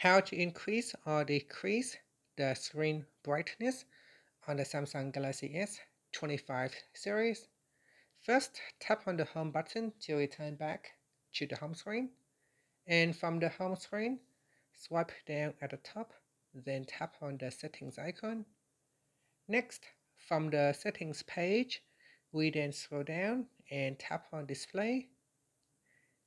how to increase or decrease the screen brightness on the Samsung Galaxy S25 series. First, tap on the home button to return back to the home screen. And from the home screen, swipe down at the top, then tap on the settings icon. Next, from the settings page, we then scroll down and tap on display.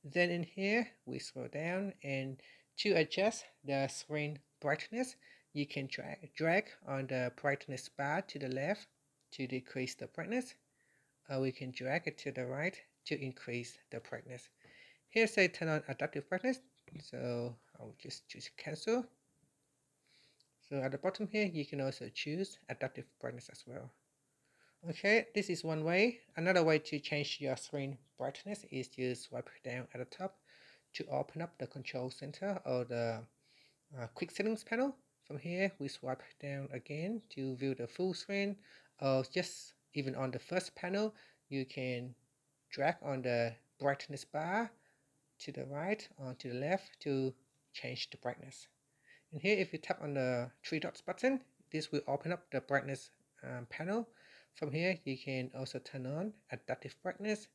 Then in here, we scroll down and to adjust the screen brightness, you can drag, drag on the brightness bar to the left to decrease the brightness, or we can drag it to the right to increase the brightness. Here say turn on adaptive brightness, so I'll just choose cancel. So at the bottom here, you can also choose adaptive brightness as well. Okay, this is one way. Another way to change your screen brightness is to swipe down at the top to open up the control center or the uh, quick settings panel. From here, we swipe down again to view the full screen or just even on the first panel, you can drag on the brightness bar to the right or to the left to change the brightness. And here, if you tap on the three dots button, this will open up the brightness um, panel. From here, you can also turn on adaptive brightness,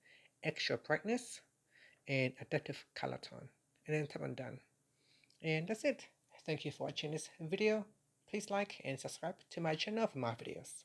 extra brightness, and adaptive color tone. And then tap on done. And that's it. Thank you for watching this video. Please like and subscribe to my channel for more videos